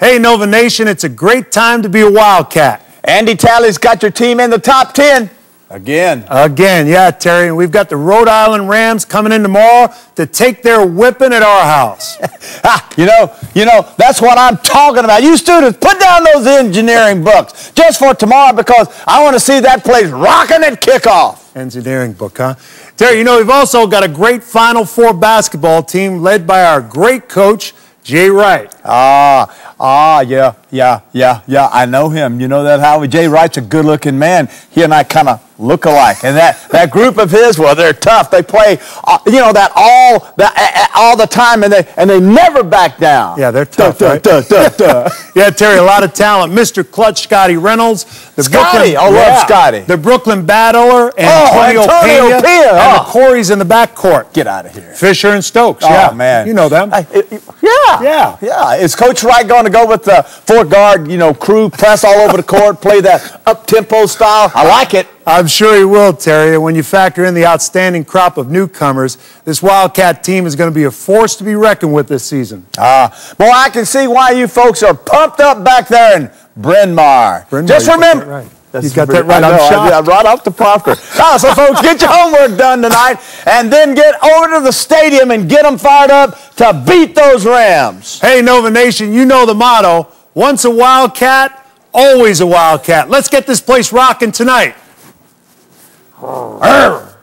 Hey, Nova Nation, it's a great time to be a Wildcat. Andy Talley's got your team in the top 10. Again. Again, yeah, Terry. And we've got the Rhode Island Rams coming in tomorrow to take their whipping at our house. you know, you know, that's what I'm talking about. You students, put down those engineering books just for tomorrow because I want to see that place rocking at kickoff. Engineering book, huh? Terry, you know, we've also got a great Final Four basketball team led by our great coach, Jay Wright. Ah, ah, yeah, yeah, yeah, yeah. I know him. You know that, Howie? Jay Wright's a good-looking man. He and I kind of look alike. And that, that group of his, well, they're tough. They play, uh, you know, that all that, uh, all the time, and they and they never back down. Yeah, they're tough. Duh, right? duh, duh, duh, yeah, Terry, a lot of talent. Mr. Clutch, Scottie Reynolds. The Scottie, I oh, love yeah. Scottie. The Brooklyn Battler, Antonio, oh, Antonio Pena, Pena. and oh. the Corey's in the backcourt. Get out of here. Fisher and Stokes. Oh, yeah, man, you know them. I, it, yeah, yeah, yeah. Is Coach Wright going to go with the four guard, you know, crew press all over the court, play that up tempo style? I like it. I'm sure he will, Terry. And when you factor in the outstanding crop of newcomers, this Wildcat team is going to be a force to be reckoned with this season. Ah, uh, well, I can see why you folks are pumped up back there in Bryn Mawr. Bryn Mawr Just remember. Right. He's got that right. I know, I'm shocked. right off the proper. ah, so, folks, get your homework done tonight, and then get over to the stadium and get them fired up to beat those Rams. Hey, Nova Nation, you know the motto: once a Wildcat, always a Wildcat. Let's get this place rocking tonight.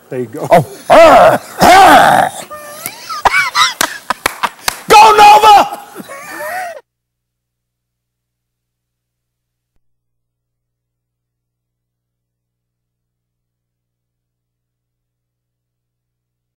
There you go. Oh.